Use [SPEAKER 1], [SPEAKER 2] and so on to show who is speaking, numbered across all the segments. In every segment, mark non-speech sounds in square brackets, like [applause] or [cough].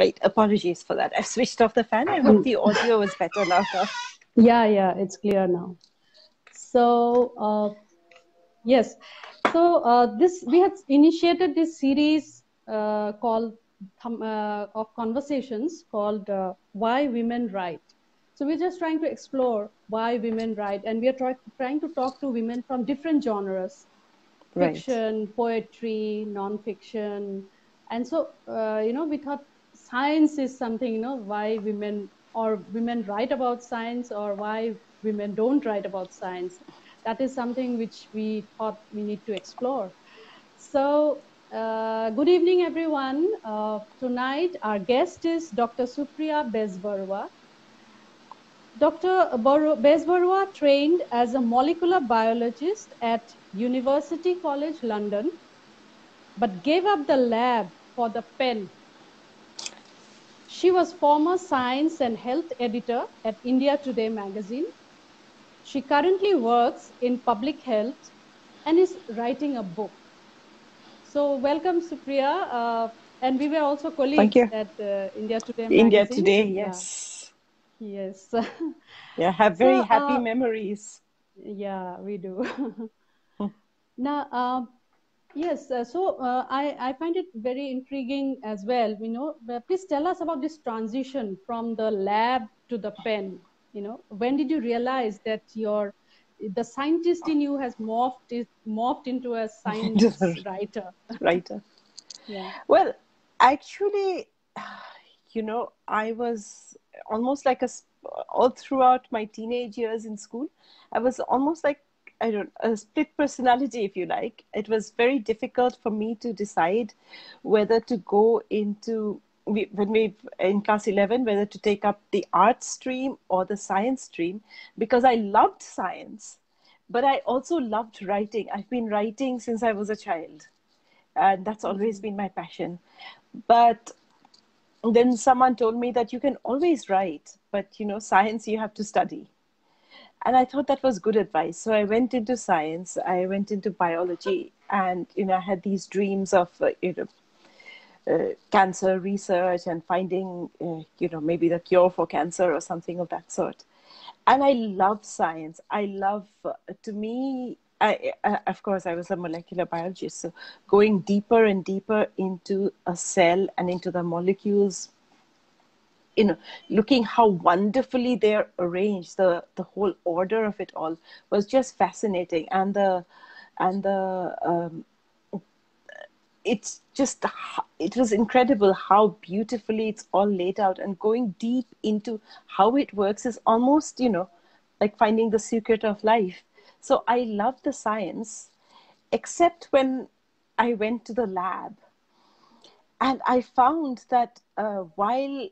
[SPEAKER 1] Right. Apologies for that. I've switched off the fan. I hope the audio is better now.
[SPEAKER 2] Yeah, yeah, it's clear now. So, uh, yes. So uh, this we had initiated this series uh, called uh, of conversations called uh, "Why Women Write." So we're just trying to explore why women write, and we are try- trying to talk to women from different genres,
[SPEAKER 1] Right.
[SPEAKER 2] fiction, poetry, non-fiction, and so uh, you know we thought science is something you know why women or women write about science or why women don't write about science. That is something which we thought we need to explore. So, uh, good evening, everyone. Uh, tonight, our guest is Dr. Supriyaa Bezbaruah. Dr. Bar- trained as a molecular biologist at University College London, but gave up the lab for the pen. She was former science and health editor at India Today magazine. She currently works in public health and is writing a book. So, welcome, Supriyaa. Uh, and we were also colleagues at uh, India Today Magazine.
[SPEAKER 1] India today,
[SPEAKER 2] Yeah.
[SPEAKER 1] yes.
[SPEAKER 2] Yes. [laughs]
[SPEAKER 1] Yeah, have very
[SPEAKER 2] So,
[SPEAKER 1] happy
[SPEAKER 2] uh,
[SPEAKER 1] memories.
[SPEAKER 2] Yeah, we do. [laughs]
[SPEAKER 1] Hmm.
[SPEAKER 2] Now, um, yes, uh, so uh, I, I find it very intriguing as well. You know, Uh, please tell us about this transition from the lab to the pen. You know, when did you realize that your the scientist in you has morphed is morphed into a science [laughs] writer?
[SPEAKER 1] Writer. [laughs]
[SPEAKER 2] Yeah.
[SPEAKER 1] Well, actually, [sighs] you know, I was almost like a all throughout my teenage years in school, I was almost like, I don't, a split personality, if you like. It was very difficult for me to decide whether to go into, when we, in class 11, whether to take up the art stream or the science stream, because I loved science, but I also loved writing. I've been writing since I was a child and that's always been my passion. But then someone told me that you can always write, but you know, science you have to study. And I thought that was good advice. So I went into science, I went into biology, and you know, I had these dreams of uh, you know, uh, cancer research and finding uh, you know maybe the cure for cancer or something of that sort. And i love science. I love uh, to me I, of course i was a molecular biologist. So going deeper and deeper into a cell and into the molecules you know looking how wonderfully they're arranged the the whole order of it all was just fascinating. And the and the um, it's just it was incredible how beautifully it's all laid out and going deep into how it works is almost you know like finding the secret of life. So i love the science except when i went to the lab and i found that uh, while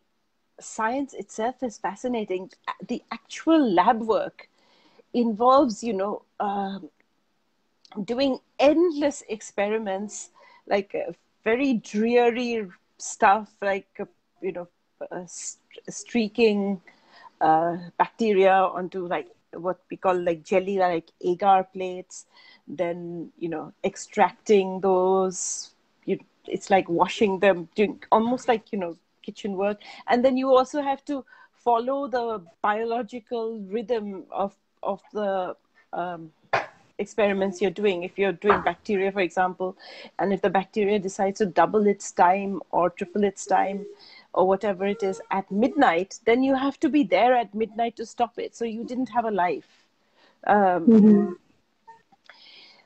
[SPEAKER 1] science itself is fascinating. The actual lab work involves you know um, doing endless experiments like uh, very dreary stuff like uh, you know uh, st- streaking uh, bacteria onto like what we call like jelly like agar plates then you know extracting those you, it's like washing them doing almost like you know kitchen work and then you also have to follow the biological rhythm of of the um, experiments you're doing. If you're doing bacteria, for example, and if the bacteria decides to double its time or triple its time or whatever it is at midnight, then you have to be there at midnight to stop it. So you didn't have a life. Um,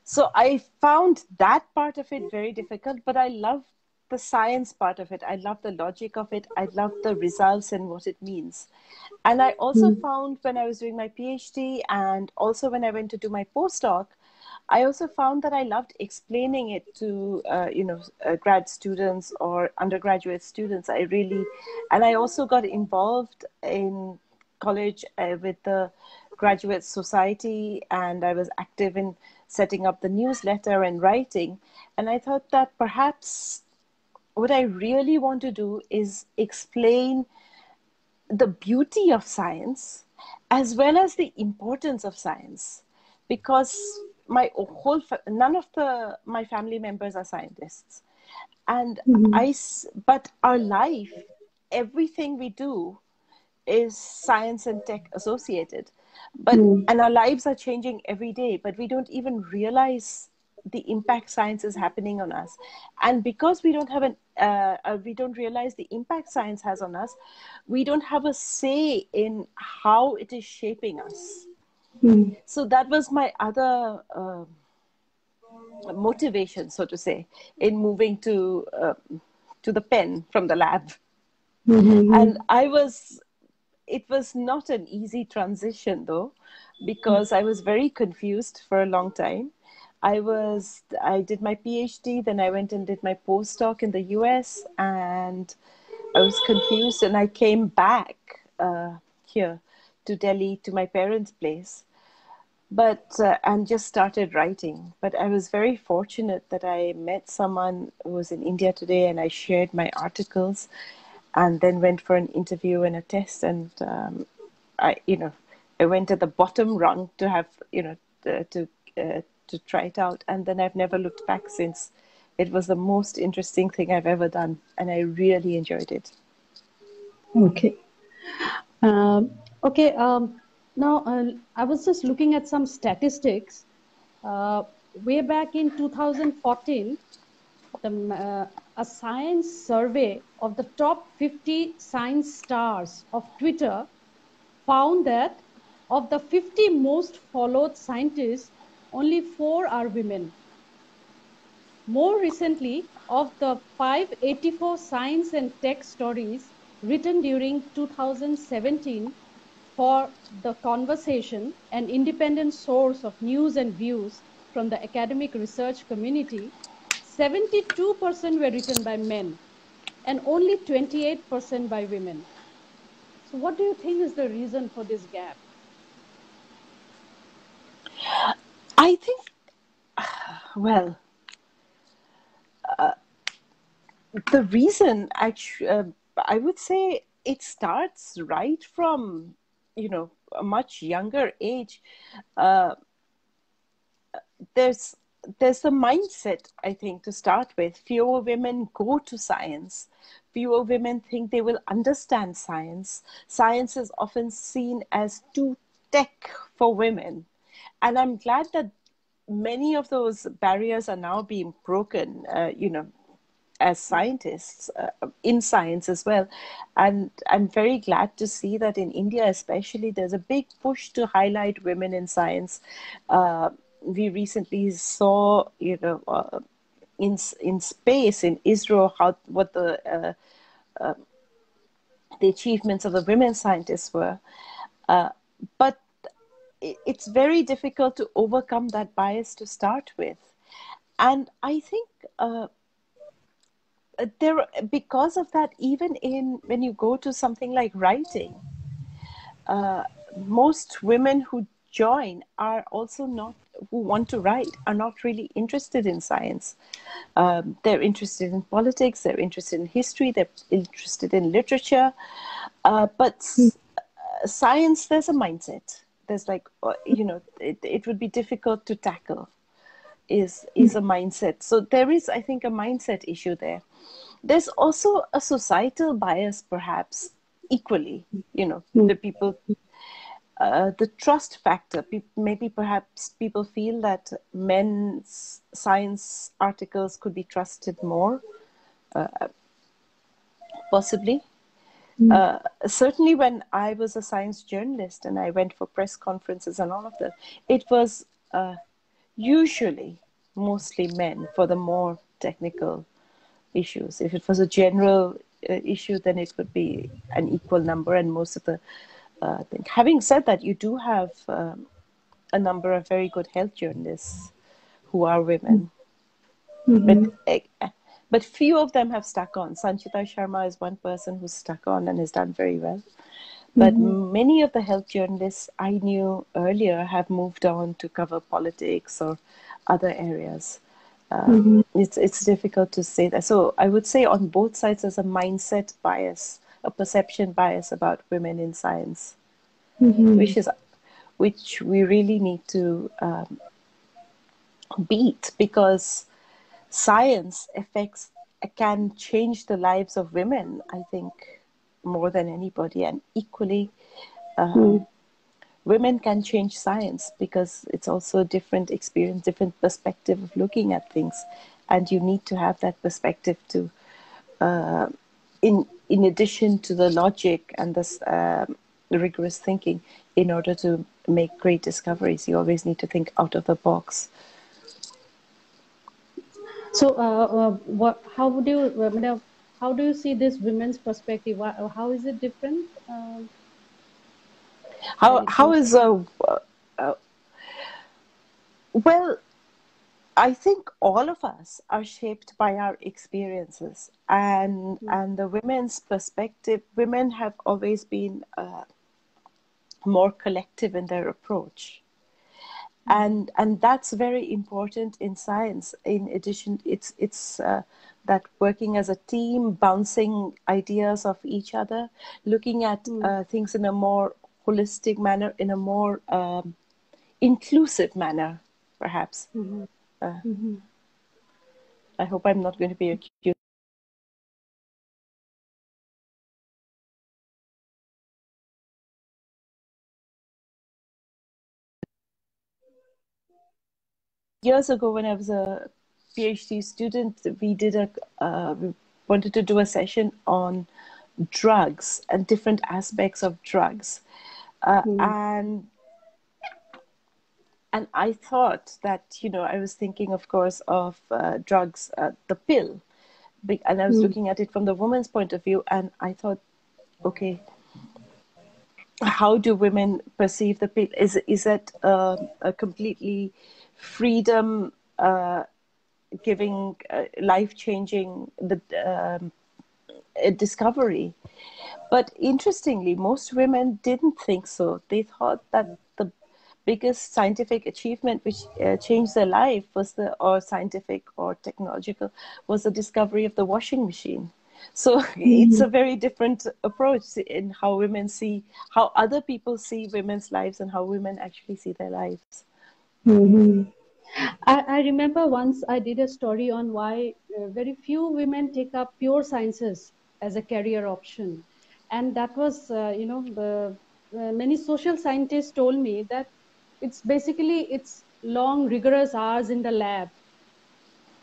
[SPEAKER 1] So I found that part of it very difficult, but I love the science part of it. I love the logic of it. I love the results and what it means. And I also found when I was doing my PhD and also when I went to do my postdoc, I also found that I loved explaining it to uh, you know uh, grad students or undergraduate students. I really, and I also got involved in college uh, with the graduate society, and I was active in setting up the newsletter and writing. And I thought that perhaps what I really want to do is explain the beauty of science as well as the importance of science. Because my whole none of the my family members are scientists. And i s- but our life everything we do is science and tech associated. But mm. and our lives are changing every day but we don't even realize the impact science is happening on us. And because we don't have an uh, uh, we don't realize the impact science has on us we don't have a say in how it is shaping us mm. so that was my other uh, motivation so to say in moving to uh, to the pen from the lab mm-hmm. and i was it was not an easy transition though because i was very confused for a long time I was I did my PhD, then I went and did my postdoc in the US, and I was confused, and I came back uh, here to Delhi to my parents' place, but uh, and just started writing. But I was very fortunate that I met someone who was in India today, and I shared my articles, and then went for an interview and a test, and um, I you know I went at the bottom rung to have you know to. to uh, to try it out. And then I've never looked back since. It was the most interesting thing I've ever done, and I really enjoyed it.
[SPEAKER 2] Okay. Um, okay. Um, now, uh, I was just looking at some statistics. Uh, way back in 2014, the, uh, a science survey of the top 50 science stars of Twitter found that of the 50 most followed scientists, only four are women. More recently, of the 584 science and tech stories written during 2017 for The Conversation, an independent source of news and views from the academic research community, 72% were written by men and only 28% by women. So, what do you think is the reason for this gap?
[SPEAKER 1] I think, [sighs] well, uh, the reason actually, uh, I would say it starts right from, you know, a much younger age. Uh, there's there's a mindset I think to start with. Fewer women go to science. Fewer women think they will understand science. Science is often seen as too tech for women and I'm glad that many of those barriers are now being broken. Uh, you know, as scientists uh, in science as well, and I'm very glad to see that in India, especially, there's a big push to highlight women in science. Uh, we recently saw, you know, uh, in in space in ISRO, how what the uh, uh, the achievements of the women scientists were. but it's very difficult to overcome that bias to start with. And I think uh, there, because of that, even in when you go to something like writing, uh, most women who join are also not who want to write are not really interested in science. Um, they're interested in politics, they're interested in history, they're interested in literature, uh, but mm. science there's a mindset there's like uh, you know it, it would be difficult to tackle is is a mindset. So there is i think a mindset issue there. There's also a societal bias perhaps equally you know hmm. the people uh, the trust factor. Maybe perhaps people feel that men's science articles could be trusted more uh, possibly Mm. Uh, certainly, when I was a science journalist and I went for press conferences and all of that, it was uh, usually mostly men for the more technical issues. If it was a general uh, issue, then it would be an equal number, and most of the uh, thing. Having said that, you do have um, a number of very good health journalists who are women. Mm-hmm. But uh, but few of them have stuck on. Sanchita Sharma is one person who's stuck on and has done very well. But mm-hmm. many of the health journalists I knew earlier have moved on to cover politics or other areas. Uh, mm-hmm. It's it's difficult to say that. So I would say on both sides there's a mindset bias, a perception bias about women in science, mm-hmm. which is which we really need to um, beat because science affects can change the lives of women i think more than anybody, and equally, um, mm. women can change science because it's also a different experience, different perspective of looking at things, and you need to have that perspective to, uh, in in addition to the logic and this um, rigorous thinking, in order to make great discoveries, you always need to think out of the box.
[SPEAKER 2] So, uh, uh, what? How would you? Uh, how do you see this women's perspective? How is it different? Uh,
[SPEAKER 1] how how is a uh, uh, well? I think all of us are shaped by our experiences, and mm-hmm. and the women's perspective. Women have always been more collective in their approach and and that's very important in science in addition it's it's uh, that working as a team bouncing ideas of each other looking at mm. uh, things in a more holistic manner in a more um, inclusive manner perhaps mm-hmm. Uh, mm-hmm. i hope i'm not going to be accused years ago when I was a PhD student, we did a uh, we wanted to do a session on drugs and different aspects of drugs, uh, mm. and and I thought that you know I was thinking, of course, of uh, drugs, uh, the pill, and I was mm. looking at it from the woman's point of view, and I thought, okay, how do women perceive the pill? Is is it uh, a completely freedom uh, giving uh, life changing the um, discovery. But interestingly most women didn't think so. They thought that the biggest scientific achievement which uh, changed their life was the or scientific or technological was the discovery of the washing machine. So mm-hmm. [laughs] it's a very different approach in how women see how other people see women's lives and how women actually see their lives
[SPEAKER 2] Mm-hmm. I, I, remember once I did a story on why uh, very few women take up pure sciences as a career option. And that was, uh, you know, the, uh, many social scientists told me that it's basically it's long, rigorous hours in the lab.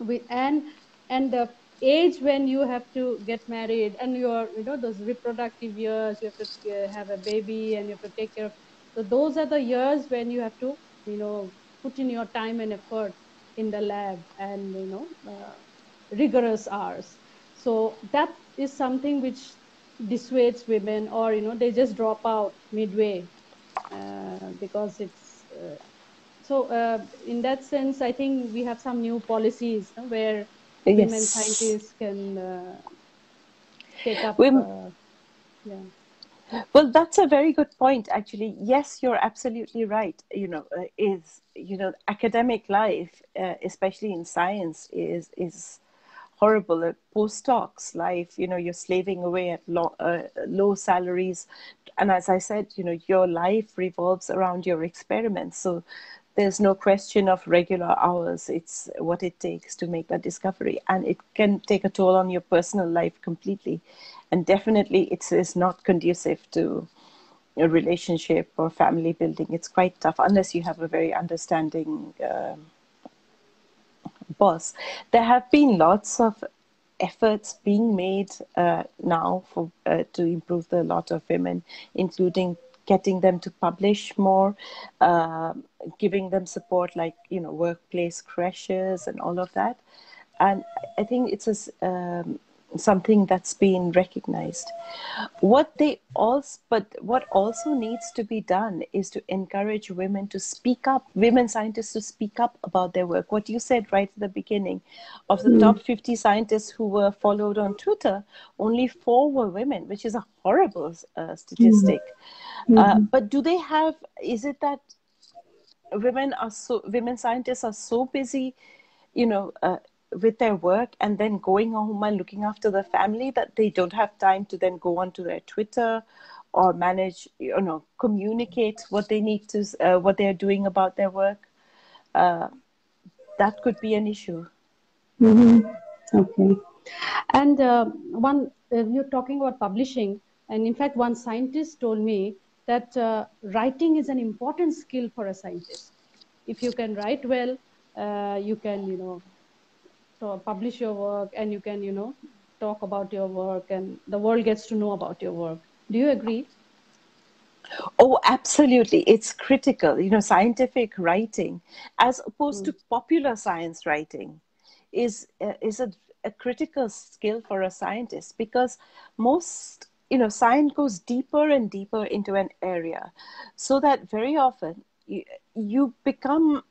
[SPEAKER 2] We, and and the age when you have to get married and your, you know, those reproductive years, you have to uh, have a baby and you have to take care of. So those are the years when you have to, you know, put in your time and effort in the lab and you know uh, rigorous hours so that is something which dissuades women or you know they just drop out midway uh, because it's uh, so uh, in that sense i think we have some new policies where yes. women scientists can uh, take up women, uh,
[SPEAKER 1] yeah well that's a very good point actually. Yes you're absolutely right. You know uh, is you know academic life uh, especially in science is is horrible. Uh, postdocs life you know you're slaving away at low, uh, low salaries. And as i said you know your life revolves around your experiments. So there's no question of regular hours. It's what it takes to make that discovery. And it can take a toll on your personal life completely and definitely it is not conducive to a relationship or family building. It's quite tough unless you have a very understanding uh, boss. There have been lots of efforts being made uh, now for uh, to improve the lot of women, including getting them to publish more, uh, giving them support like you know workplace crashes and all of that. And I think it's a um, something that's been recognized what they also but what also needs to be done is to encourage women to speak up women scientists to speak up about their work what you said right at the beginning of the mm. top 50 scientists who were followed on twitter only four were women which is a horrible uh, statistic mm. uh, but do they have is it that women are so women scientists are so busy you know uh, with their work and then going home and looking after the family that they don't have time to then go onto their Twitter or manage, you know, communicate what they need to, uh, what they're doing about their work. Uh, that could be an issue.
[SPEAKER 2] Mm-hmm. Okay. And uh, one, uh, you're talking about publishing. And in fact, one scientist told me that uh, writing is an important skill for a scientist. If you can write well, uh, you can, you know, so publish your work and you can, you know, talk about your work and the world gets to know about your work. Do you agree?
[SPEAKER 1] Oh, absolutely. It's critical. You know, scientific writing, as opposed mm. to popular science writing, is uh, is a, a critical skill for a scientist because most you know science goes deeper and deeper into an area so that very often you, you become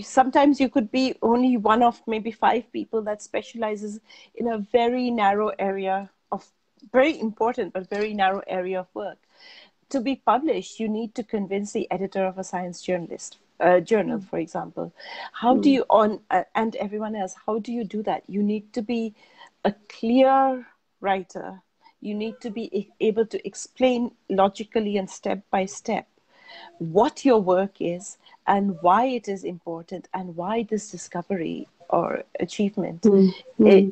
[SPEAKER 1] sometimes you could be only one of maybe five people that specializes in a very narrow area of very important but very narrow area of work to be published you need to convince the editor of a science journalist uh, journal, for example. How mm. do hmm. you on uh, and everyone else? How do you do that? You need to be a clear writer. You need to be able to explain logically and step by step what your work is and why it is important and why this discovery or achievement mm.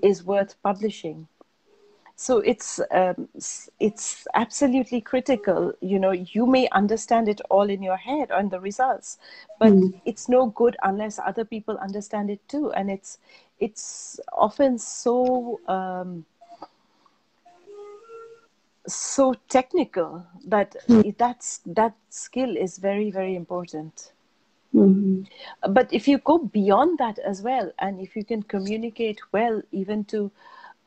[SPEAKER 1] is worth publishing so it's um, it's absolutely critical you know you may understand it all in your head on the results but mm. it's no good unless other people understand it too and it's it's often so um, so technical that mm. that's that skill is very very important mm-hmm. but if you go beyond that as well and if you can communicate well even to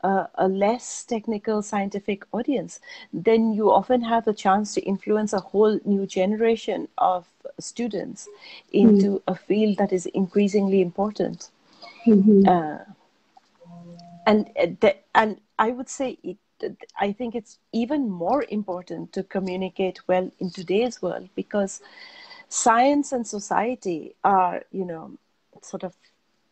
[SPEAKER 1] uh, a less technical scientific audience, then you often have the chance to influence a whole new generation of students into mm. a field that is increasingly important. Mm-hmm. Uh, and uh, and I would say it, I think it's even more important to communicate well in today's world because science and society are, you know, sort of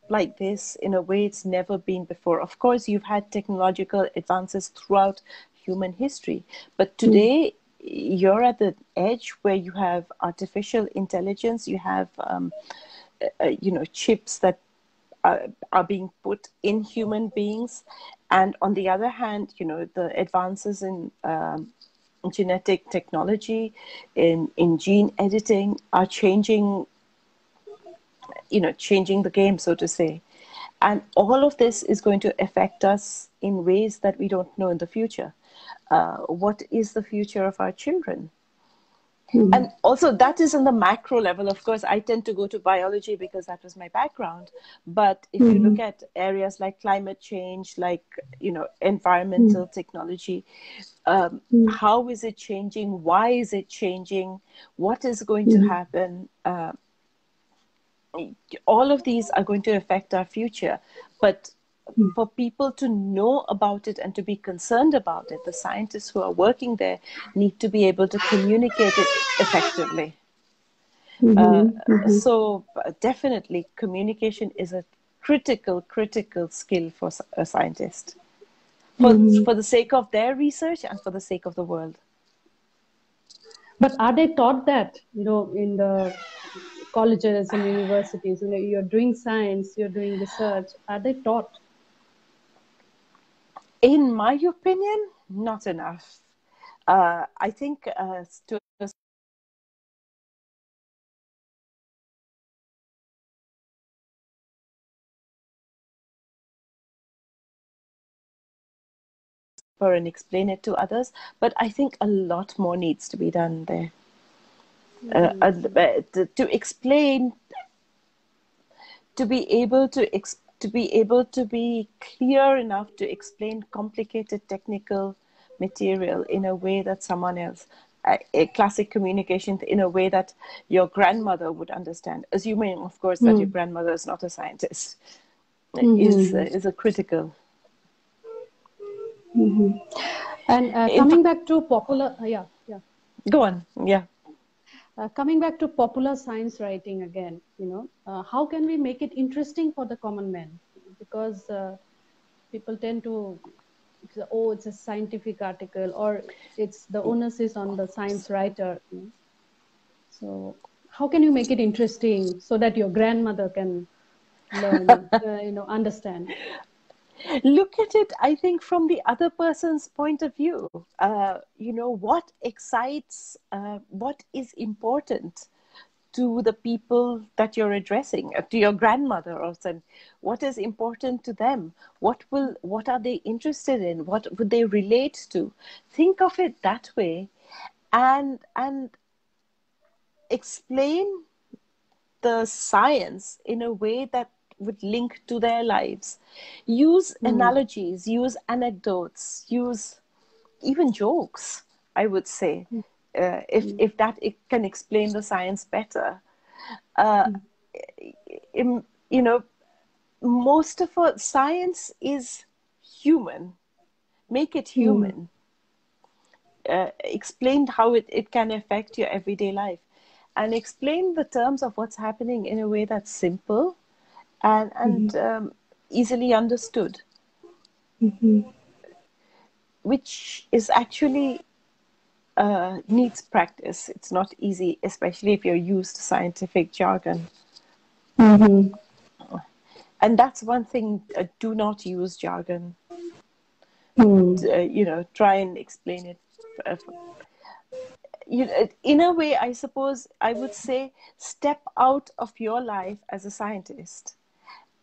[SPEAKER 1] like this in a way it's never been before. Of course, you've had technological advances throughout human history, but hmm. today mm. you're at the edge where you have artificial intelligence, you have, um, uh, uh, you know, chips that are, are being put in human beings, and on the other hand, you know, the advances in um, genetic technology, in in gene editing, are changing you know changing the game so to say. And all of this is going to affect us in ways that we don't know in the future. Uh, what is the future of our children mm-hmm. and also that is on the macro level of course i tend to go to biology because that was my background but if mm-hmm. you look at areas like climate change like you know environmental mm-hmm. technology um, hmm. how is it changing why is it changing what is going to hmm. happen uh, all of these are going to affect our future but hmm. For people to know about it and to be concerned about it. The scientists who are working there need to be able to communicate it effectively. Mm-hmm, uh, mm-hmm. so uh, definitely communication is a critical critical skill for a scientist. For, mm-hmm. for the sake of their research and for the sake of the world.
[SPEAKER 2] But are they taught that you know in the colleges and universities you know you're doing science you're doing research are they taught
[SPEAKER 1] in my opinion not enough. Uh, i think uh, and explain it to others but i think a lot more needs to be done there. Uh, uh, to explain to be able to ex- to be able to be clear enough to explain complicated technical material in a way that someone else a classic communication in a way that your grandmother would understand assuming of course that mm. your grandmother is not a scientist mm-hmm. is uh, is a critical
[SPEAKER 2] mm-hmm. and uh, coming back to popular uh, yeah yeah
[SPEAKER 1] go on yeah
[SPEAKER 2] uh, coming back to popular science writing again, you know, uh, how can we make it interesting for the common man? Because uh, people tend to, oh, it's a scientific article, or it's the onus is on the science writer. You know? So, how can you make it interesting so that your grandmother can learn, [laughs] uh, you know, understand?
[SPEAKER 1] Look at it i think from the other person's point of view. Uh, you know what excites uh, what is important to the people that you're addressing uh, to your grandmother or son? What is important to them? What will what are they interested in? What would they relate to? Think of it that way and and explain the science in a way that would link to their lives. Use mm. analogies, use anecdotes, use even jokes, I would say, mm. uh, if, mm. if that it can explain the science better. Uh, hmm. in, you know, most of our science is human. Make it hmm. human. Uh, explain how it, it can affect your everyday life and explain the terms of what's happening in a way that's simple and and mm-hmm. um, easily understood, mm-hmm. which is actually uh, needs practice. It's not easy, especially if you're used to scientific jargon. Mm-hmm. And that's one thing. Uh, do not use jargon. Mm. uh, you know, try and explain it. Uh, you know, in a way, I suppose I would say step out of your life as a scientist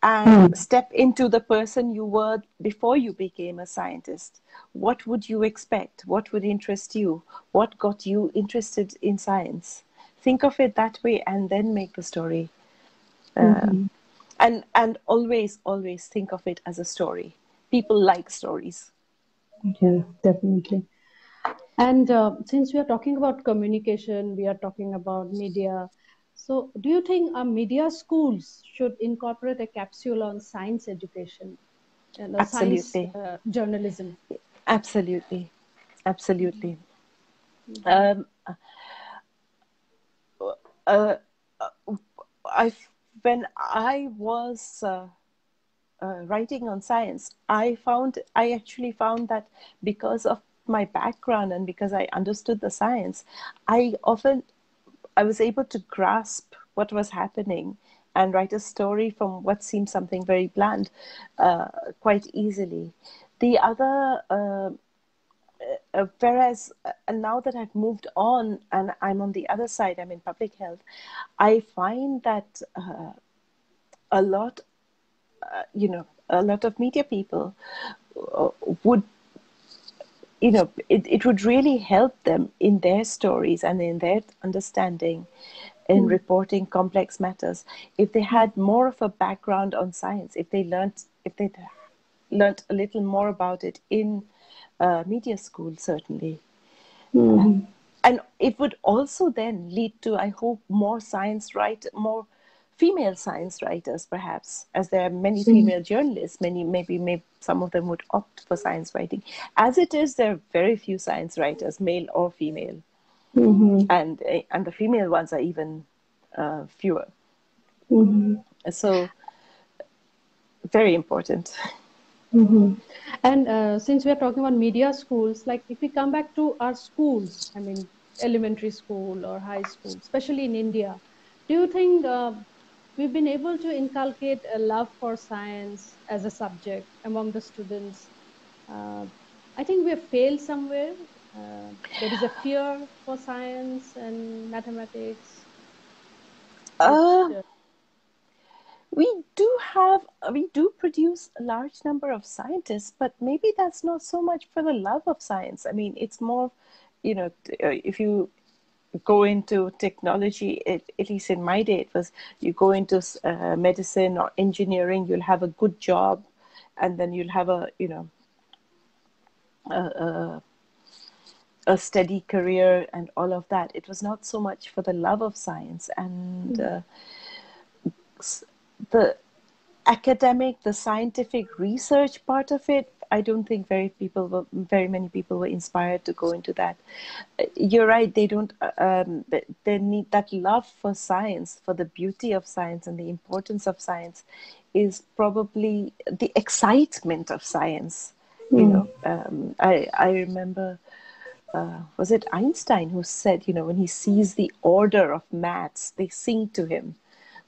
[SPEAKER 1] and mm. step into the person you were before you became a scientist. What would you expect? What would interest you? What got you interested in science? Think of it that way and then make the story. Mm-hmm. Uh, and and always always think of it as a story. People like stories.
[SPEAKER 2] Yeah, definitely. And uh, since we are talking about communication, we are talking about media so, do you think our media schools should incorporate a capsule on science education and Absolutely. science uh, journalism?
[SPEAKER 1] Absolutely, absolutely. Mm-hmm. Um, uh, uh, I when I was uh, uh, writing on science, I found I actually found that because of my background and because I understood the science, I often I was able to grasp what was happening and write a story from what seemed something very bland uh, quite easily. The other, uh, uh, whereas uh, now that I've moved on and I'm on the other side, I'm in public health, I find that uh, a lot, uh, you know, a lot of media people would you know, it, it would really help them in their stories and in their understanding in mm. reporting complex matters if they had more of a background on science if they learned if they learned a little more about it in uh, media school certainly mm. and it would also then lead to i hope more science write more female science writers, perhaps, as there are many hmm. female mm. journalists. Many, maybe, maybe some of them would opt for science writing. As it is, there are very few science writers, male or female, mm-hmm. and eh, and the female ones are even uh, fewer. Mm-hmm. So, very important.
[SPEAKER 2] Mm-hmm. And uh, since we are talking about media schools, like if we come back to our schools, I mean, elementary school or high school, especially in India, do you think uh, we've been able to inculcate a love for science as a subject among the students. Uh, I think we have failed somewhere. Uh, there is a fear for science and mathematics.
[SPEAKER 1] Uh, we do have, we do produce a large number of scientists, but maybe that's not so much for the love of science. I mean, it's more, you know, if you go into technology, it, at least in my day, it was you go into uh, medicine or engineering, you'll have a good job, and then you'll have a you know a, a, a steady career and all of that. It was not so much for the love of science and mm-hmm. uh, the academic, the scientific research part of it I don't think very people were, very many people were inspired to go into that. You're right; they don't. Um, they need that love for science, for the beauty of science and the importance of science, is probably the excitement of science. Mm. You hmm. know, um, I I remember. Uh, was it Einstein who said, you know, when he sees the order of maths, they sing to him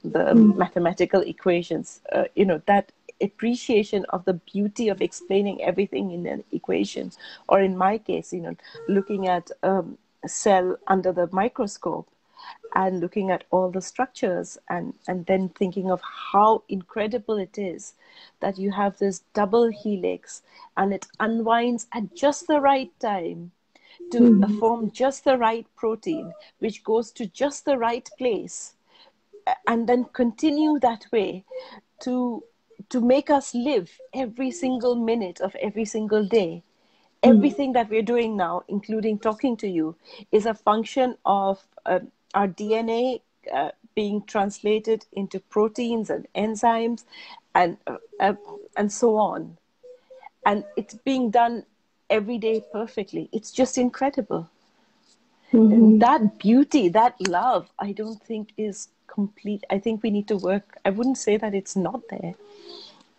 [SPEAKER 1] the mm. mathematical equations. Uh, you know, that appreciation of the beauty of explaining everything in an equation, or in my case, you know, looking at um, a cell under the microscope and looking at all the structures and, and then thinking of how incredible it is that you have this double helix and it unwinds at just the right time to mm-hmm. form just the right protein, which goes to just the right place, and then continue that way to to make us live every single minute of every single day. Mm-hmm. Everything that we're doing now, including talking to you, is a function of uh, our DNA uh, being translated into proteins and enzymes, and uh, uh and so on, and it's being done every day perfectly. It's just incredible. Mm-hmm. That beauty, that love, I don't think is complete. I think we need to work. I wouldn't say that it's not there.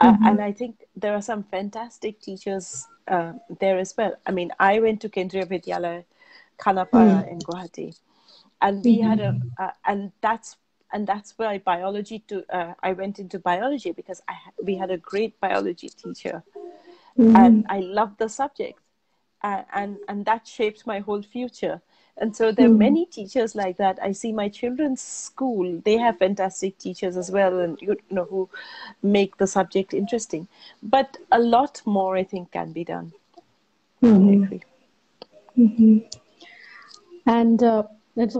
[SPEAKER 1] Uh, mm-hmm. Uh, and I think there are some fantastic teachers uh, there as well. I mean, I went to Kendriya Vidyalaya, Khanapara mm-hmm. in Guwahati, and we had a, mm-hmm. uh, and that's and that's where I biology to uh, I went into biology because I we had a great biology teacher mm-hmm. and I loved the subject, uh, and and that shaped my whole future. And so there are mm-hmm. many teachers like that. I see my children's school; they have fantastic teachers as well, and you know who make the subject interesting. But a lot more, I think, can be done.
[SPEAKER 2] Mm-hmm. Mm-hmm. And uh, that's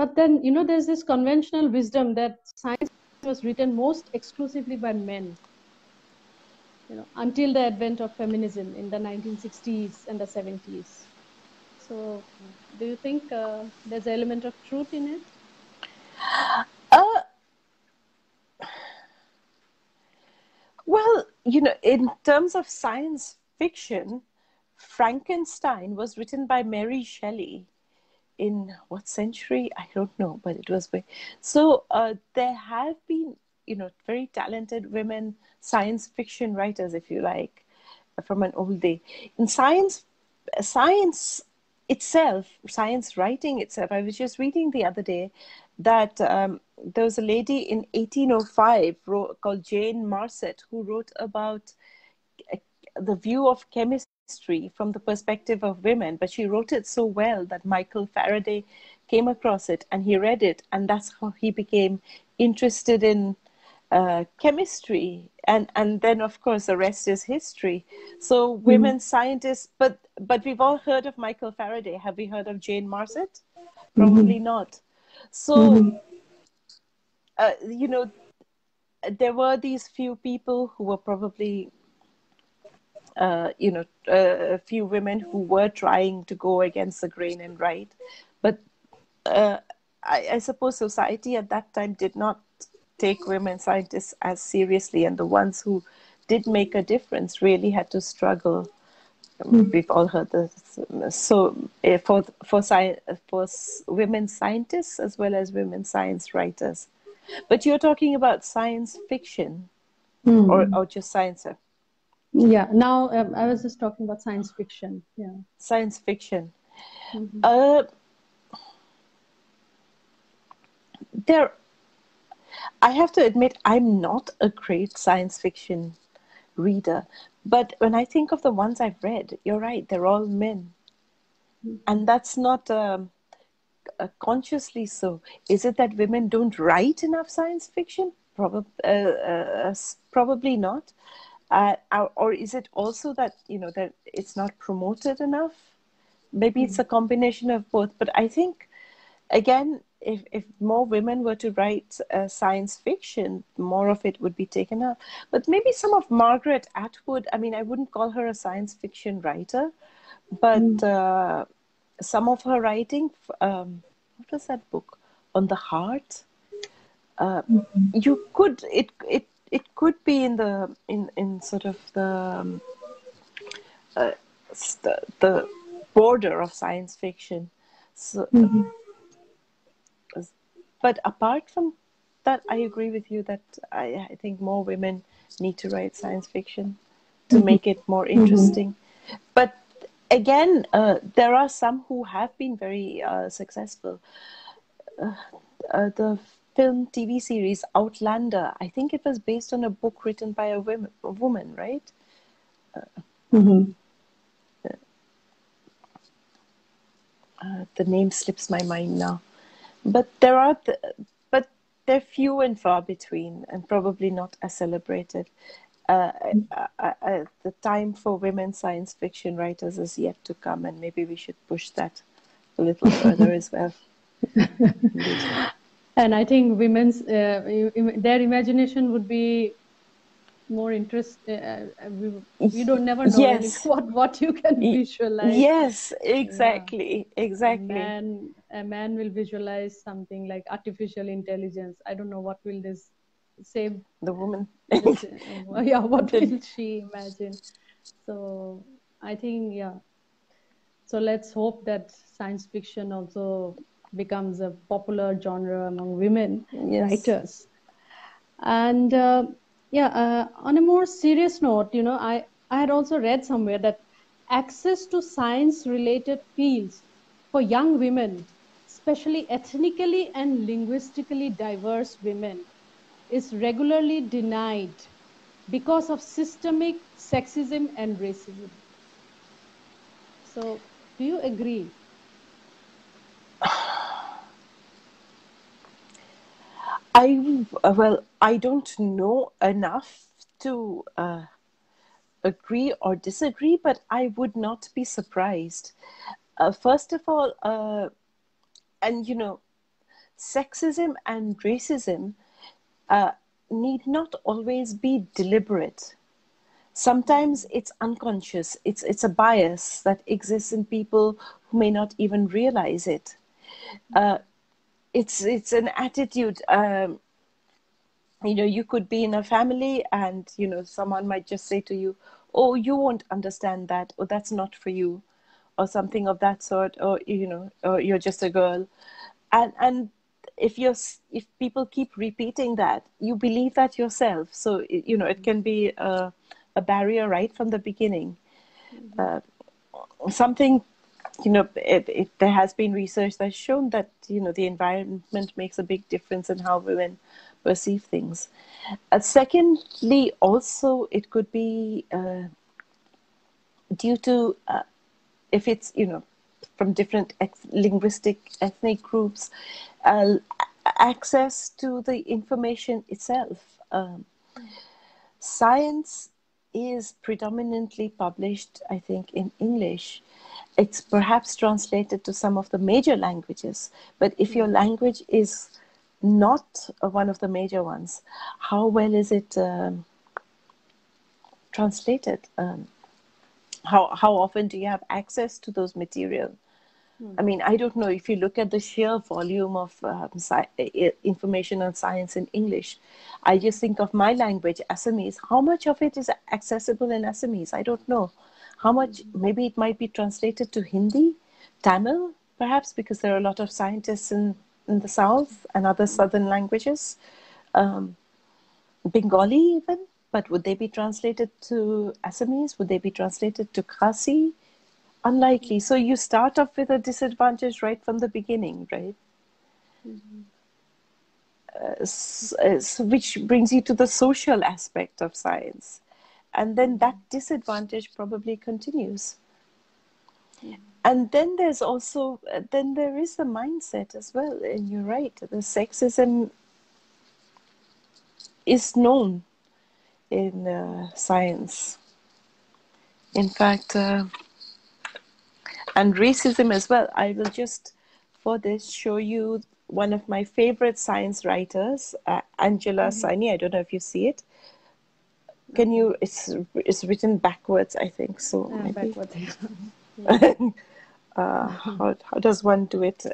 [SPEAKER 2] But then, you know, there's this conventional wisdom that science was written most exclusively by men. You know, until the advent of feminism in the 1960s and the 70s. So, do you think uh, there's an element of truth in it?
[SPEAKER 1] Uh, well, you know, in terms of science fiction, Frankenstein was written by Mary Shelley in what century i don't know but it was big so uh, there have been you know very talented women science fiction writers if you like from an old day. In science science itself science writing itself i was just reading the other day that um, there was a lady in 1805 wrote, called jane marcet who wrote about uh, the view of chemistry from the perspective of women, but she wrote it so well that Michael Faraday came across it and he read it, and that's how he became interested in uh, chemistry. And and then of course the rest is history. So mm-hmm. women mm-hmm. scientists, but but we've all heard of Michael Faraday. Have we heard of Jane Marcet? Probably mm-hmm. not. So mm-hmm. uh, you know, there were these few people who were probably uh, you know, uh, a few women who were trying to go against the grain and write. But uh, I, I, suppose society at that time did not take women scientists as seriously, and the ones who did make a difference really had to struggle. Mm. We've all heard this. So, uh, for for sci- for women scientists as well as women science writers, but you're talking about science fiction, mm. or or just science
[SPEAKER 2] yeah now um, i was just talking about science fiction yeah
[SPEAKER 1] science fiction mm-hmm. uh there i have to admit i'm not a great science fiction reader but when i think of the ones i've read you're right they're all men. Mm-hmm. and that's not um, uh, consciously so. Is it that women don't write enough science fiction? Probably uh, uh, probably not. Uh, or is it also that you know that it's not promoted enough? Maybe it's a combination of both but i think again if, if more women were to write uh, science fiction more of it would be taken up but maybe some of margaret atwood i mean i wouldn't call her a science fiction writer but mm. uh, some of her writing um, what was that book on the heart uh, mm-hmm. you could it it it could be in the in in sort of the um, uh, the, the border of science fiction. So, mm-hmm. But apart from that, I agree with you that I, I think more women need to write science fiction to mm-hmm. make it more mm-hmm. interesting. Mm-hmm. But again, uh, there are some who have been very uh, successful. uh, uh, the film TV series Outlander. I think it was based on a book written by a woman, a woman right?
[SPEAKER 2] Mm-hmm.
[SPEAKER 1] Uh, the name slips my mind now, but there are, the, but they're few and far between, and probably not as celebrated. Uh, uh, uh, the time for women science fiction writers is yet to come, and maybe we should push that a little [laughs] further as well. [laughs]
[SPEAKER 2] and I think women's uh, their imagination would be more interest uh, uh we, don't never know yes. [laughs] what what you can visualize.
[SPEAKER 1] yes exactly yeah. exactly
[SPEAKER 2] a man a man will visualize something like artificial intelligence. I don't know what will this say
[SPEAKER 1] the woman.
[SPEAKER 2] this, [laughs] uh, yeah what will she imagine? So i think yeah. So let's hope that science fiction also becomes a popular genre among women yes. writers. And uh, yeah, uh, on a more serious note, you know, I, I had also read somewhere that access to science related fields for young women, especially ethnically and linguistically diverse women, is regularly denied because of systemic sexism and racism. So, do you agree?
[SPEAKER 1] I well, I don't know enough to uh, agree or disagree, but I would not be surprised. Uh, first of all, uh, and you know, sexism and racism uh, need not always be deliberate. Sometimes it's unconscious. It's it's a bias that exists in people who may not even realize it. It's it's an attitude um, you know you could be in a family and you know someone might just say to you oh you won't understand that or that's not for you or something of that sort or you know or you're just a girl. And and if you're if people keep repeating that you believe that yourself. So you know it can be a, a barrier right from the beginning. Mm-hmm. uh, something you know, it, it, there has been research that's shown that you know the environment makes a big difference in how women perceive things. Uh, secondly, also it could be uh, due to uh, if it's you know from different ex- linguistic ethnic groups, uh, access to the information itself. Um, science is predominantly published, I think, in English it's perhaps translated to some of the major languages. But if your language is not one of the major ones, how well is it um, translated? Um, how how often do you have access to those material? Hmm. I mean, I don't know if you look at the sheer volume of um, sci- information on science in English. I just think of my language, Assamese. How much of it is accessible in Assamese? I don't know how much maybe it might be translated to Hindi, Tamil, perhaps because there are a lot of scientists in, in the south and other southern languages, um, Bengali even. But would they be translated to Assamese? Would they be translated to Khasi? Unlikely. So you start off with a disadvantage right from the beginning, right? Mm-hmm. Uh, so, which brings you to the social aspect of science and then that disadvantage probably continues. And then there's also then there is the mindset as well and you're right the sexism is known in uh, science. In fact uh, and racism as well. I will just for this show you one of my favorite science writers uh, angela mm-hmm. saini. I don't know if you see it can you? It's it's written backwards, I think. So
[SPEAKER 2] yeah, maybe. Backwards. [laughs]
[SPEAKER 1] uh, how, how does one do it?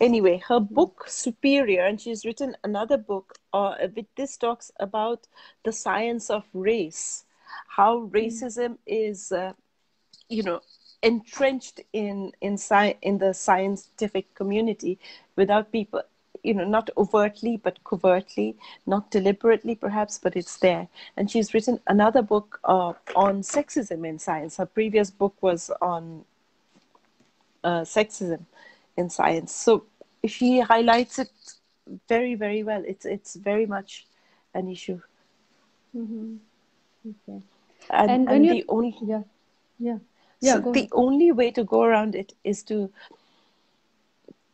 [SPEAKER 1] Anyway, her book Superior, and she's written another book. Uh, with this talks about the science of race, how hmm. racism is, uh, you know, entrenched in in sci- in the scientific community without people you know, not overtly, but covertly, not deliberately perhaps, but it's there. And she's written another book uh, on sexism in science. Her previous book was on uh, sexism in science. So she highlights it very very well. It's it's very much an issue.
[SPEAKER 2] Mm-hmm. Okay.
[SPEAKER 1] And,
[SPEAKER 2] And
[SPEAKER 1] and the only
[SPEAKER 2] Yeah. Yeah. Yeah.
[SPEAKER 1] so the
[SPEAKER 2] ahead.
[SPEAKER 1] only way to go around it is to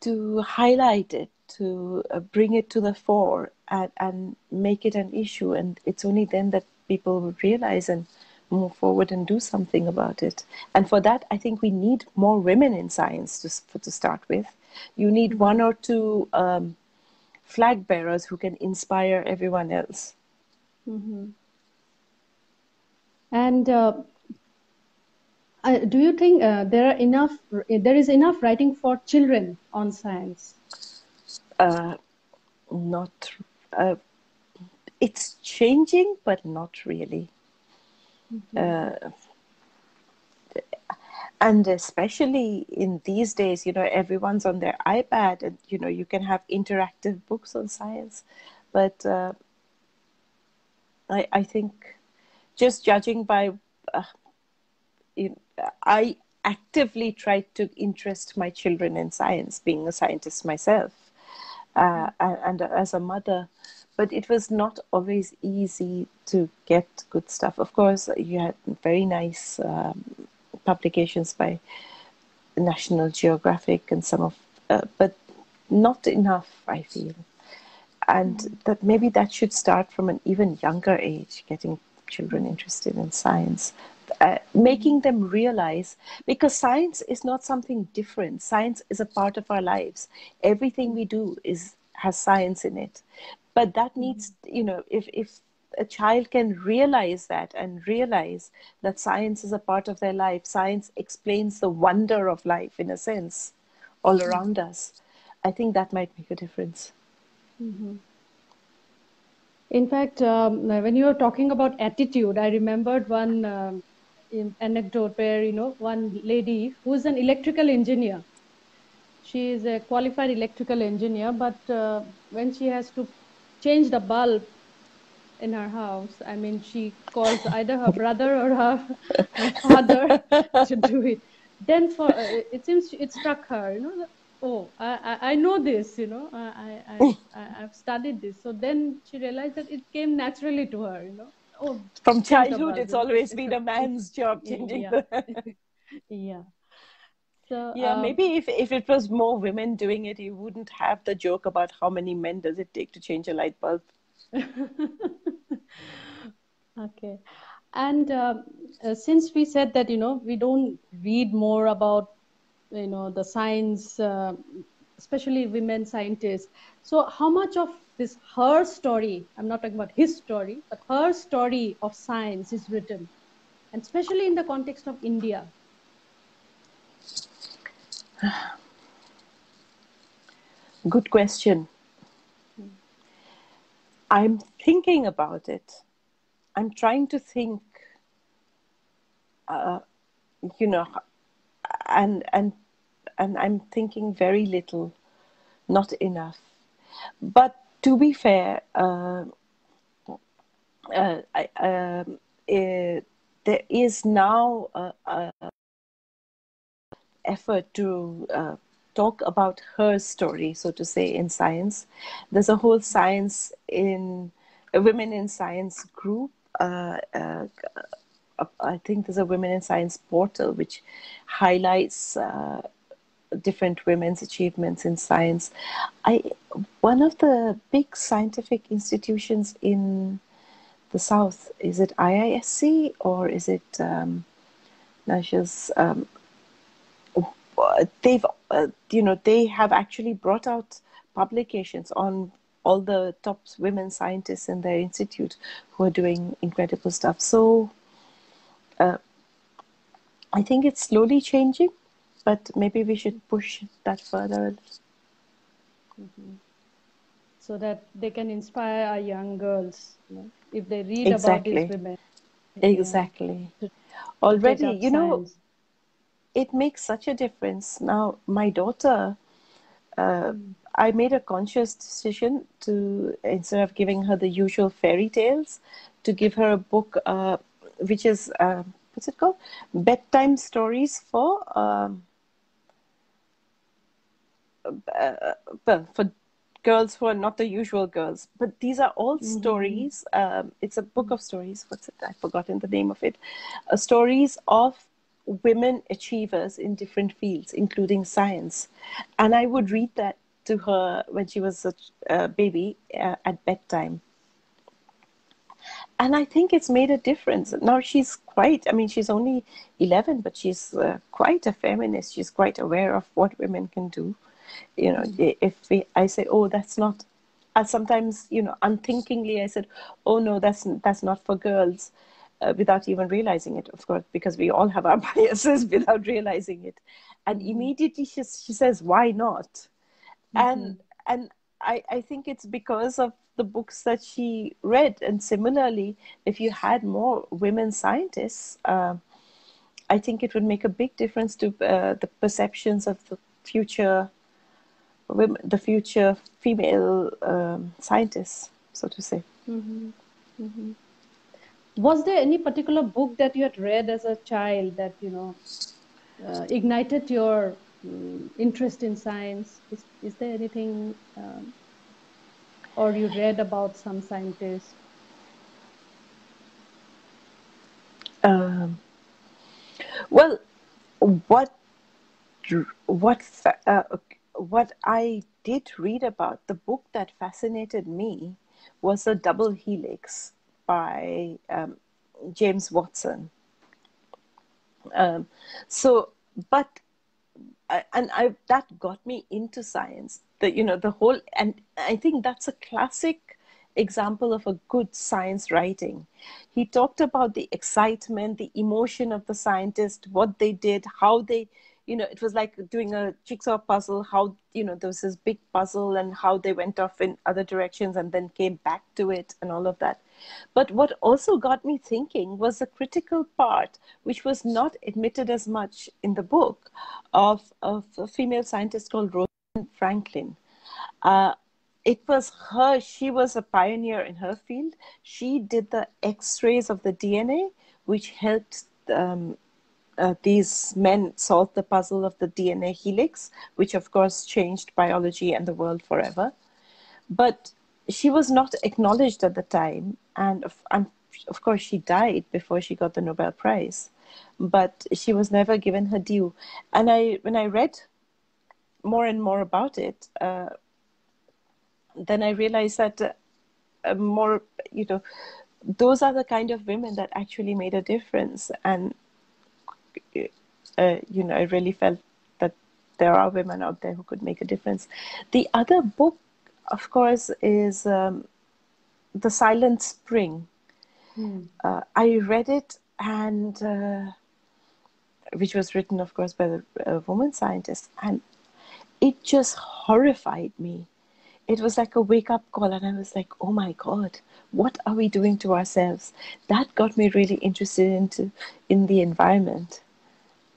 [SPEAKER 1] to highlight it, to uh, bring it to the fore, and, and make it an issue. And it's only then that people will realize and move forward and do something about it. And for that, I think we need more women in science to for, to start with. You need one or two um, flag bearers who can inspire everyone else.
[SPEAKER 2] Mm-hmm. And uh, uh, do you think uh, there are enough? There is enough writing for children on science?
[SPEAKER 1] Uh, not. Uh, it's changing, but not really. Uh, and especially in these days, you know, everyone's on their iPad, and you know, you can have interactive books on science. But uh, I, I think, just judging by, uh, you I actively tried to interest my children in science, being a scientist myself, uh, and, and as a mother. But it was not always easy to get good stuff. Of course, you had very nice um, publications by National Geographic and some of, uh, but not enough, I feel. And that maybe that should start from an even younger age, getting children interested in science, uh, making them realize because science is not something different. Science is a part of our lives. Everything we do is has science in it, but that needs, you know, if if a child can realize that and realize that science is a part of their life, science explains the wonder of life in a sense, all around us. I think that might make a difference.
[SPEAKER 2] In fact, um, when you were talking about attitude, I remembered one um, anecdote where, you know, one lady who's an electrical engineer. She is a qualified electrical engineer, but uh, when she has to change the bulb in her house, I mean, she calls either her brother or her, her [laughs] father [laughs] to do it. Then for uh, it seems it struck her, you know, oh, I, I, know this, you know, I, I, I- I've studied this. So then she realized that it came naturally to her, you know. Oh, [laughs]
[SPEAKER 1] From childhood, it's always been
[SPEAKER 2] a-
[SPEAKER 1] man's [laughs] job changing
[SPEAKER 2] yeah.
[SPEAKER 1] the. [laughs]
[SPEAKER 2] yeah. So
[SPEAKER 1] Yeah,
[SPEAKER 2] um,
[SPEAKER 1] maybe if, if it was more women doing it, you wouldn't have the joke about how many men does it take to change a light bulb.
[SPEAKER 2] Okay. And um, uh, since we said that, you know, we don't read more about, you know, the science, uh, especially women scientists. So how much of this her story, I'm not talking about his story, but her story of science is written, and especially in the context of India?
[SPEAKER 1] Good question. I'm thinking about it. I'm trying to think, uh, you know, and and and I'm thinking very little, not enough. But to be fair, uh, uh, I, um, uh, there is now a, a effort to uh, talk about her story, so to say, in science. There's a whole science in women in science group. Uh, uh, I think there's a women in science portal which highlights uh, different women's achievements in science. I one of the big scientific institutions in the south is it IISC or is it um, Nasha's um, they've uh, you know they have actually brought out publications on all the top women scientists in their institute who are doing incredible stuff so uh, i think it's slowly changing but maybe we should push that further.
[SPEAKER 2] So that they can inspire our young girls, you know, if they read
[SPEAKER 1] Exactly.
[SPEAKER 2] about these women.
[SPEAKER 1] exactly.
[SPEAKER 2] To
[SPEAKER 1] already you know
[SPEAKER 2] science.
[SPEAKER 1] it makes such a difference. Now my daughter uh, i made a conscious decision to instead of giving her the usual fairy tales to give her a book uh, which is uh, what's it called? Bedtime stories for um, uh, well for girls who are not the usual girls. But these are all
[SPEAKER 2] Mm-hmm.
[SPEAKER 1] stories. Um, it's a book of stories. What's it? I've forgotten the name of it. Uh, stories of women achievers in different fields, including science. And I would read that to her when she was a, a baby uh, at bedtime. And I think it's made a difference. Now she's quite, I mean, she's only 11, but she's uh, quite a feminist. She's quite aware of what women can do. You know, if we, I say, oh, that's not, I sometimes, you know, unthinkingly, I said, oh, no, that's, that's not for girls. Uh, without even realizing it, of course, because we all have our [laughs] biases without realizing it. And immediately she, she says, why not? and and I, I think it's because of the books that she read and similarly if you had more women scientists uh, i think it would make a big difference to uh, the perceptions of the future women the future female um, scientists so to say
[SPEAKER 2] Was there any particular book that you had read as a child that you know uh, ignited your um, interest in science? Is is there anything, um, or you read about some scientists?
[SPEAKER 1] um, well what what uh, what I did read about the book that fascinated me was a double helix by um, James Watson. Um, so, but I- and I that got me into science. The you know the whole and I think that's a classic example of a good science writing. He talked about the excitement, the emotion of the scientist, what they did, how they you know it was like doing a jigsaw puzzle how you know there was this big puzzle and how they went off in other directions and then came back to it and all of that. But what also got me thinking was the critical part which was not admitted as much in the book of, of a female scientist called rosalind franklin. Uh, it was her she was a pioneer in her field. She did the x-rays of the dna which helped um, uh, these men solved the puzzle of the DNA helix, which of course changed biology and the world forever. But she was not acknowledged at the time, and of, and of course she died before she got the Nobel Prize. But she was never given her due. And I, when I read more and more about it, uh, then I realized that uh, more, you know, those are the kind of women that actually made a difference. And uh, you know, I really felt that there are women out there who could make a difference. The other book, of course, is um, The Silent Spring. Uh, I read it, and uh, which was written, of course, by the woman scientist, and it just horrified me. It was like a wake up call, and I was like, "Oh my God, what are we doing to ourselves?" That got me really interested into in the environment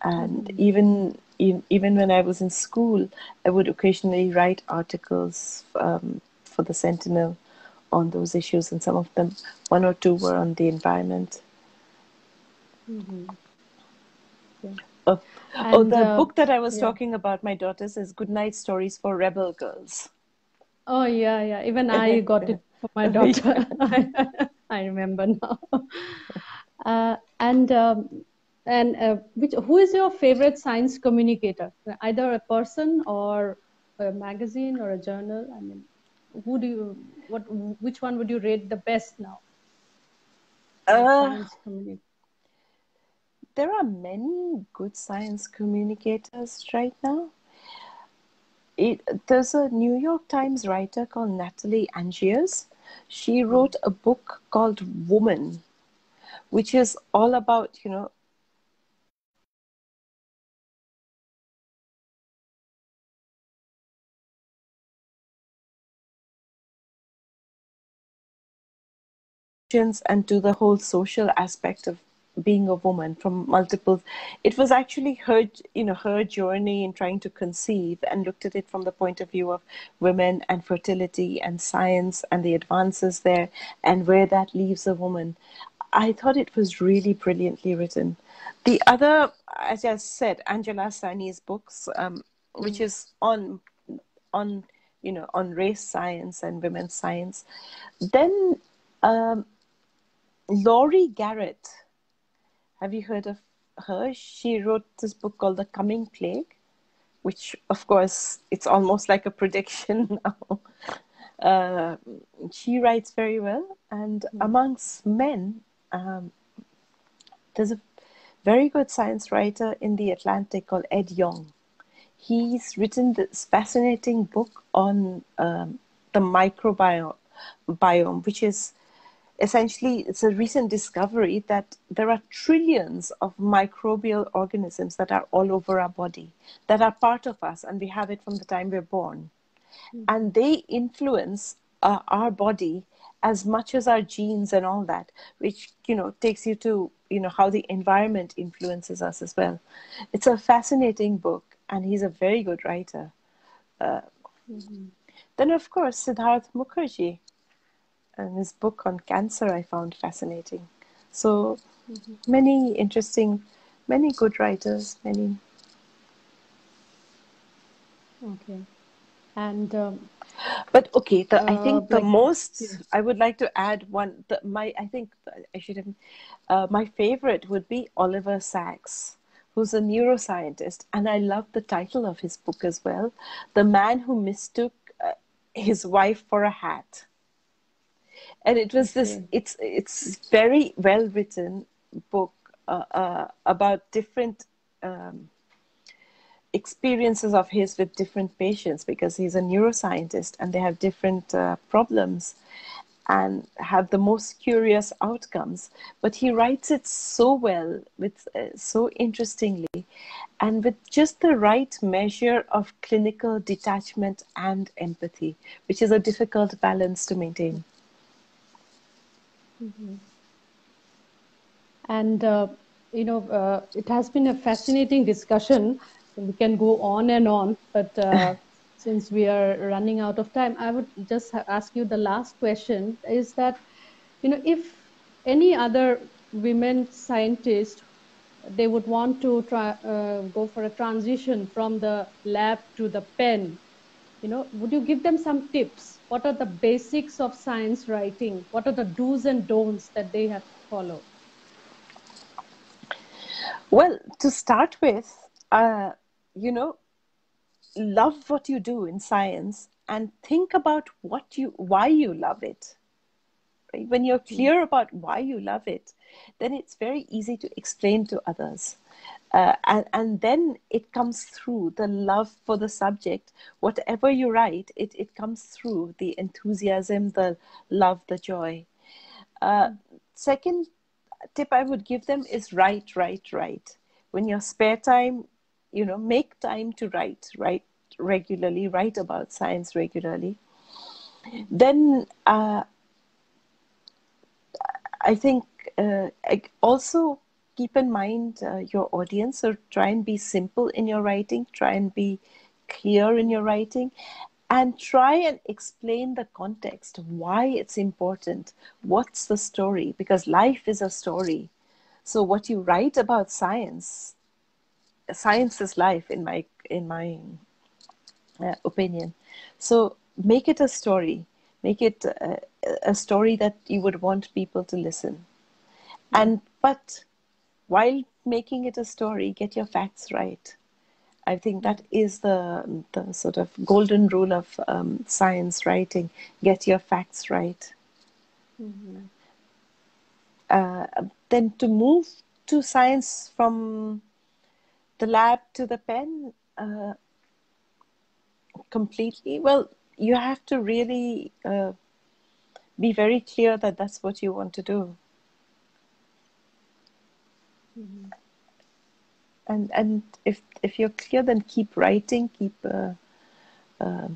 [SPEAKER 1] and even in, even when I was in school, I would occasionally write articles um, for the Sentinel on those issues, and some of them, one or two, were on the environment. Oh, oh,
[SPEAKER 2] And
[SPEAKER 1] the
[SPEAKER 2] uh,
[SPEAKER 1] book that I was
[SPEAKER 2] yeah.
[SPEAKER 1] talking about, my daughters, is Goodnight Stories for Rebel Girls.
[SPEAKER 2] Oh yeah, yeah. Even I [laughs] got it for my [laughs] daughter. [laughs] I remember now. Uh, and um, and uh, which who is your favorite science communicator? Either a person or a magazine or a journal. I mean, who do you what which one would you rate the best now?
[SPEAKER 1] Uh, there are many good science communicators right now. It, there's a New York Times writer called Natalie Angiers. She wrote a book called Woman, which is all about, you know, and to the whole social aspect of being a woman from multiple it was actually her you know her journey in trying to conceive and looked at it from the point of view of women and fertility and science and the advances there and where that leaves a woman. I thought it was really brilliantly written. The other as i said angela Saini's books um, which is on on you know, on race science and women's science. Then um, Laurie Garrett, have you heard of her? She wrote this book called The Coming Plague, which, of course, it's almost like a prediction [laughs] now. Uh, she writes very well, and mm-hmm. amongst men, um, there's a very good science writer in the Atlantic called Ed Yong. He's written this fascinating book on um, the microbiome, biome, which is essentially it's a recent discovery that there are trillions of microbial organisms that are all over our body that are part of us and we have it from the time we're born mm-hmm. and they influence uh, our body as much as our genes and all that which you know takes you to you know how the environment influences us as well it's a fascinating book and he's a very good writer uh, mm-hmm. then of course siddharth mukherjee and his book on cancer I found fascinating. So mm-hmm. many interesting, many good writers, many.
[SPEAKER 2] Okay, and. Um,
[SPEAKER 1] but okay, the, uh, I think the like, most yes. I would like to add one. The, my I think I should have. Uh, my favorite would be Oliver Sacks, who's a neuroscientist, and I love the title of his book as well, "The Man Who Mistook uh, His Wife for a Hat." And it was this it's it's very well written book uh, uh, about different um, experiences of his with different patients because he's a neuroscientist and they have different uh, problems and have the most curious outcomes. But he writes it so well with uh, so interestingly and with just the right measure of clinical detachment and empathy which is a difficult balance to maintain
[SPEAKER 2] Mm-hmm. And, uh, you know, uh, it has been a fascinating discussion. We can go on and on, but uh, [laughs] since we are running out of time, I would just ask you the last question is that, you know, if any other women scientists they would want to try uh, go for a transition from the lab to the pen you know would you give them some tips what are the basics of science writing what are the do's and don'ts that they have to follow
[SPEAKER 1] well to start with uh, you know love what you do in science and think about what you why you love it? When you're hmm. clear about why you love it then it's very easy to explain to others. Uh, and, and then it comes through the love for the subject. Whatever you write it, it comes through the enthusiasm the love the joy. Uh, second tip i would give them is write write write. When your spare time you know make time to write write regularly write about science regularly. Then uh, i think uh, also keep in mind uh, your audience or try and be simple in your writing try and be clear in your writing and try and explain the context why it's important what's the story because life is a story. So what you write about science science is life in my in my uh, opinion. So make it a story make it a, a story that you would want people to listen and but while making it a story, get your facts right. I think that is the the sort of golden rule of um, science writing: get your facts right. Mm-hmm. Uh, then to move to science from the lab to the pen uh, completely. Well, you have to really uh, be very clear that that's what you want to do. Mm-hmm. And and if if you're clear, then keep writing, keep uh, uh,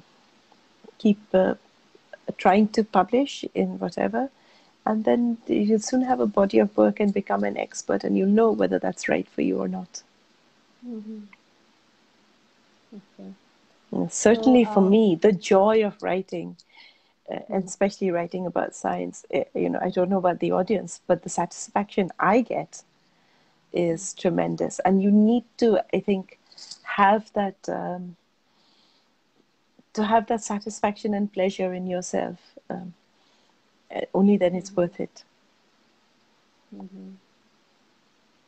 [SPEAKER 1] keep uh, trying to publish in whatever, and then you'll soon have a body of work and become an expert, and you'll know whether that's right for you or not. Mm-hmm. Okay. Certainly so, for me, the joy of writing, uh, and mm-hmm. especially writing about science, eh, you know, I don't know about the audience, but the satisfaction I get is tremendous and you need to i think have that um, to have that satisfaction and pleasure in yourself. Um, uh, only then it's worth it.
[SPEAKER 2] Mm-hmm.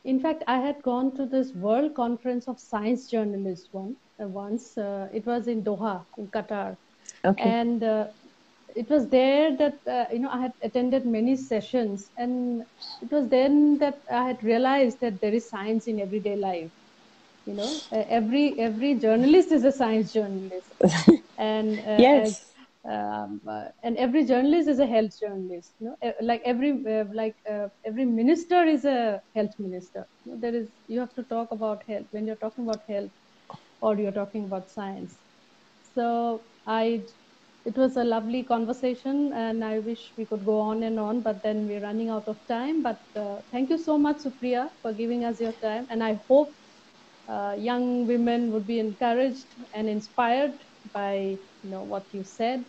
[SPEAKER 2] In fact, I had gone to this World Conference of Science Journalists one, uh, once. Uh, it was in Doha, in Qatar. Okay. And uh, it was there that uh, you know I had attended many sessions, and it was then that I had realized that there is science in everyday life. You know, uh, every every journalist is a science journalist, [laughs] and uh,
[SPEAKER 1] yes.
[SPEAKER 2] Um, uh, and every journalist is a health journalist you know? Like every uh, like uh, every minister is a health minister. You know, there is you have to talk about health. When you're talking about health or you're talking about science. So i it was a lovely conversation and i wish we could go on and on but then we're running out of time. But uh, thank you so much Supriyaa for giving us your time. And i hope uh, young women would be encouraged and inspired by you know what you said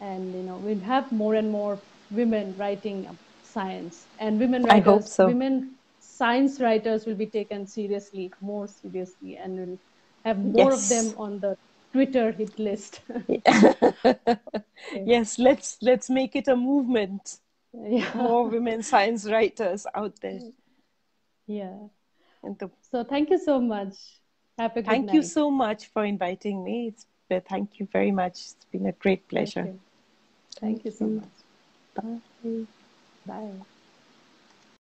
[SPEAKER 2] and you know we'll have more and more women writing science and women writers,
[SPEAKER 1] I hope so.
[SPEAKER 2] women science writers will be taken seriously more seriously and we'll have more yes. of them on the Twitter hit list. [laughs] [laughs]
[SPEAKER 1] yes, let's let's make it a movement. Yeah. More women science writers out there. [laughs]
[SPEAKER 2] Yeah. The... So thank you so much. Happy
[SPEAKER 1] Thank
[SPEAKER 2] night.
[SPEAKER 1] you so much for inviting me. It's thank you very much. It's been a great pleasure.
[SPEAKER 2] Thank you, thank you so much.
[SPEAKER 1] Bye.
[SPEAKER 2] Bye.